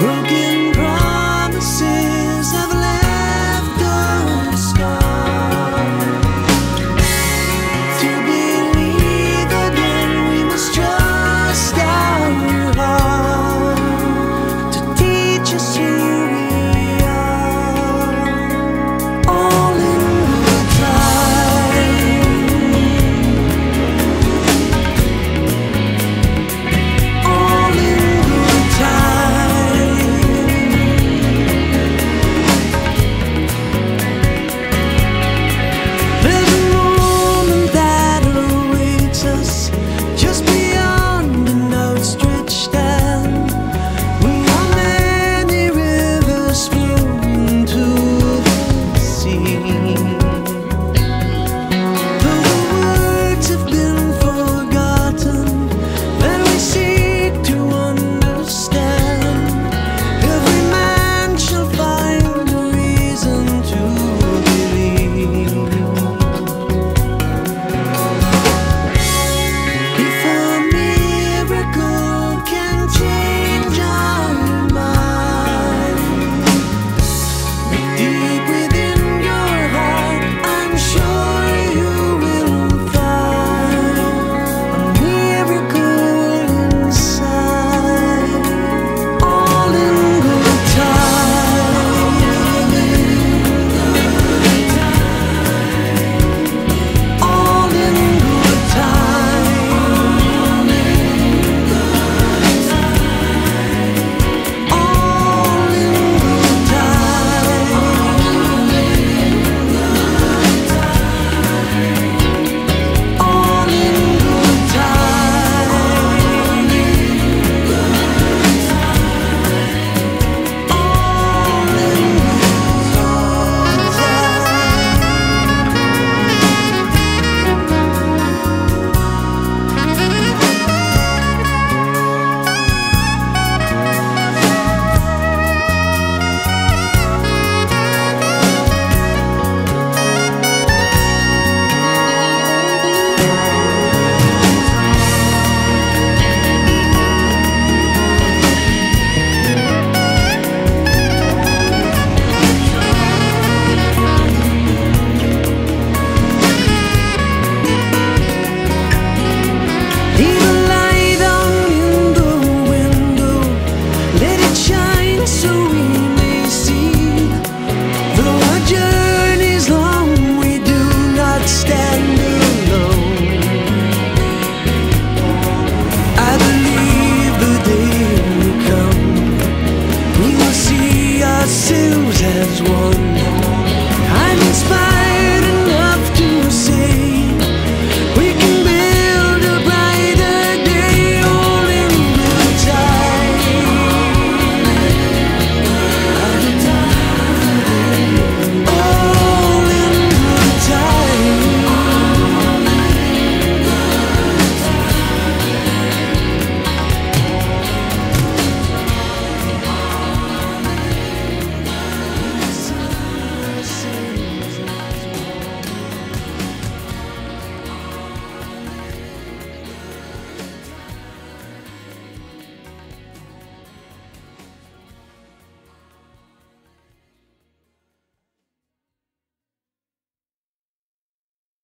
broken